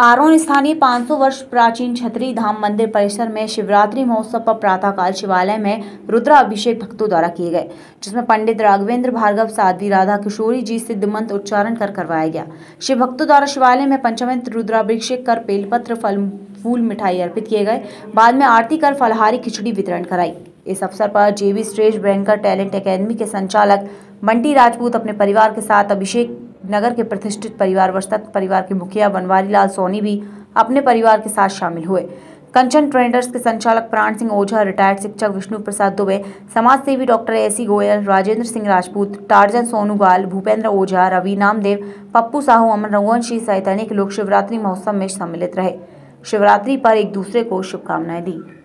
आरोन स्थानीय 500 वर्ष प्राचीन छतरी धाम मंदिर परिसर में शिवरात्रि महोत्सव पर प्रातःकाल शिवालय में रुद्राभिषेक भक्तों द्वारा किए गए, जिसमें पंडित राघवेंद्र भार्गव, साध्वी राधा किशोरी जी सिद्ध मंत्र उच्चारण कर करवाया गया। शिव भक्तों द्वारा शिवालय में पंचमंत्र रुद्राभिषेक कर बेलपत्र फल, फूल, मिठाई अर्पित किए गए। बाद में आरती कर फलहारी खिचड़ी वितरण कराई। इस अवसर पर जेबी स्ट्रेज बैंकर टैलेंट एकेडमी के संचालक, बंटी राजपूत अपने परिवार के साथ अभिषेक नगर के प्रतिष्ठित परिवार वस्तक परिवार के मुखिया बनवारी लाल सोनी भी अपने परिवार के साथ शामिल हुए। कंचन ट्रेडर्स के संचालक प्राण सिंह ओझा, रिटायर्ड शिक्षक विष्णु प्रसाद दुबे समाज सेवी doctor A C Goyal, Rajendra Singh Rajput, Tarzan सोनूगाल Bhupendra Ojha, Ravi Namdev, Pappu Sahu, Aman Raghuvanshi सहित अनेक लोग शिवरात्रि महोत्सव में सम्मिलित रहे। शिवरात्रि पर एक दूसरे को शुभकामनाएँ दी।